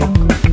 Show.